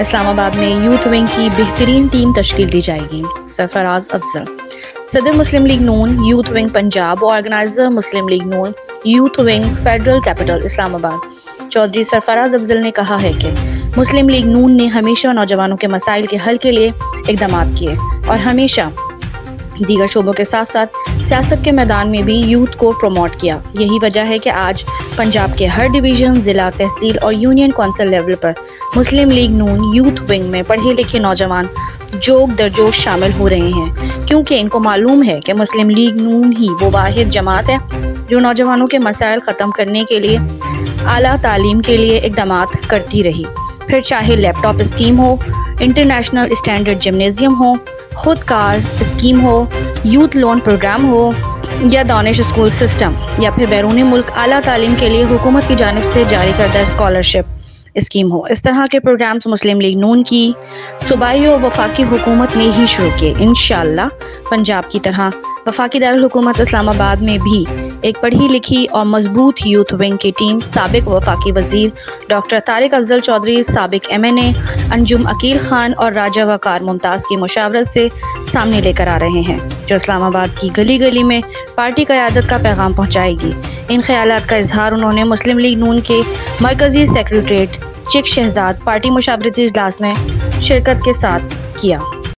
इस्लामाबाद में youth wing की बेहतरीन टीम तश्कील दी जाएगी। सरफराज अफजल। सदर Muslim League Noon, youth wing Punjab, organiser Muslim League Noon, youth wing federal capital Islamabad. Chaudhry Sarfaraz Afzal ने कहा है कि मुस्लिम लीग नून ने हमेशा नौजवानों के मसाइल के हल के लिए इकदाम किए और हमेशा दीगर शोबों के साथ साथ सियासत के मैदान में भी यूथ को प्रमोट किया। यही वजह है कि आज पंजाब के हर डिवीज़न, जिला तहसील और यूनियन कौंसिल लेवल पर Muslim League Noon youth wing में पढ़े लिखे नौजवान जोग दरजोश शामिल हो रहे हैं। क्योंकि इनको मालूम है कि मुस्लिम लीग नून ही वो वाहिद जमात है, जो नौजवानों के मसाइल ख़त्म करने के लिए आला तालीम के लिए इकदाम करती रही। फिर चाहे लैपटॉप स्कीम हो, इंटरनेशनल स्टैंडर्ड जिमनेजियम हो, खुद कार स्कीम हो, यूथ लोन प्रोग्राम हो, या दानिश स्कूल सिस्टम, या फिर बैरून मुल्क आला तालीम के लिए हुकूमत की जानब से जारी करदा स्कॉलरशिप। स्कीम हो। इस तरह के प्रोग्राम्स मुस्लिम लीग नून की सूबाई और वफाकी हुकूमत ने ही शुरू किए। इन पंजाब की तरह वफाकी दारकूमत इस्लामाबाद में भी एक पढ़ी लिखी और मज़बूत यूथ विंग की टीम सबक वफाकी वज़ीर डॉक्टर तारिक अफजल चौधरी, सबक M N A Anjum Aqeel Khan और राजा वकार मुमताज़ की मुशावरत से सामने लेकर आ रहे हैं, जो इस्लामाबाद की गली गली में पार्टी क्यादत का पैगाम पहुँचाएगी। इन ख्याल का इजहार उन्होंने मुस्लिम लीग नून के मरकजी सेक्रेटरीट चिक शहजाद पार्टी मुशावरती इजलास में शिरकत के साथ किया।